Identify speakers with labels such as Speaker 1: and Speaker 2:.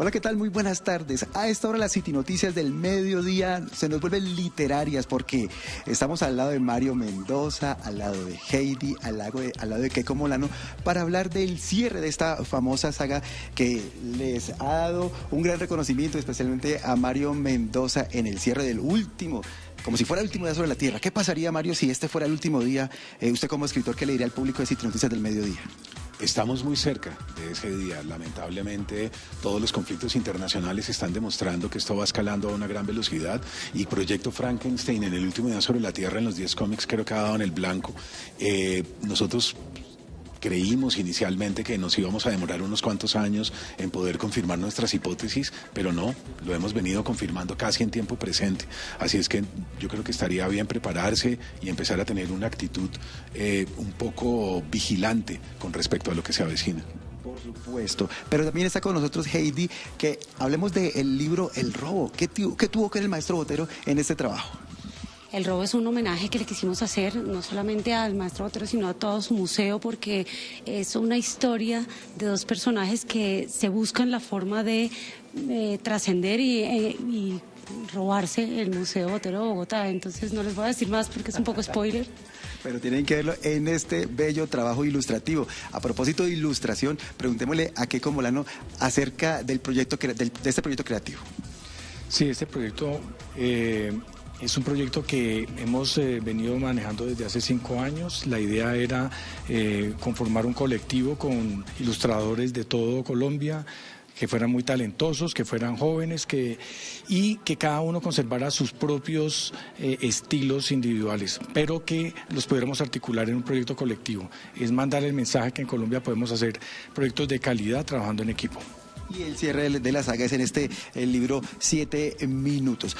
Speaker 1: Hola, ¿qué tal? Muy buenas tardes. A esta hora las City Noticias del mediodía se nos vuelven literarias porque estamos al lado de Mario Mendoza, al lado de Heidi, al lado de, al lado Keiko Molano, para hablar del cierre de esta famosa saga que les ha dado un gran reconocimiento, especialmente a Mario Mendoza en el cierre del último como si fuera el último día sobre la Tierra. ¿Qué pasaría, Mario, si este fuera el último día? Eh, usted como escritor, ¿qué le diría al público de City Noticias del mediodía?
Speaker 2: Estamos muy cerca de ese día. Lamentablemente, todos los conflictos internacionales están demostrando que esto va escalando a una gran velocidad. Y Proyecto Frankenstein, en el último día sobre la Tierra, en los 10 cómics, creo que ha dado en el blanco. Eh, nosotros creímos inicialmente que nos íbamos a demorar unos cuantos años en poder confirmar nuestras hipótesis, pero no, lo hemos venido confirmando casi en tiempo presente. Así es que yo creo que estaría bien prepararse y empezar a tener una actitud eh, un poco vigilante con respecto a lo que se avecina.
Speaker 1: Por supuesto. Pero también está con nosotros Heidi, que hablemos del libro El Robo. ¿Qué, ¿Qué tuvo que ver el maestro Botero en este trabajo?
Speaker 3: El robo es un homenaje que le quisimos hacer no solamente al maestro Botero, sino a todo su museo, porque es una historia de dos personajes que se buscan la forma de trascender eh, y, robarse el Museo Botero de Bogotá. Entonces no les voy a decir más porque es un poco spoiler.
Speaker 1: Pero tienen que verlo en este bello trabajo ilustrativo. A propósito de ilustración, preguntémosle a Keiko Molano acerca del proyecto, de este proyecto creativo.
Speaker 4: Sí, este proyecto eh, es un proyecto que hemos eh, venido manejando desde hace cinco años. La idea era eh, conformar un colectivo con ilustradores de todo Colombia que fueran muy talentosos, que fueran jóvenes que, y que cada uno conservara sus propios eh, estilos individuales, pero que los pudiéramos articular en un proyecto colectivo. Es mandar el mensaje que en Colombia podemos hacer proyectos de calidad trabajando en equipo.
Speaker 1: Y el cierre de la saga es en este libro Siete Minutos.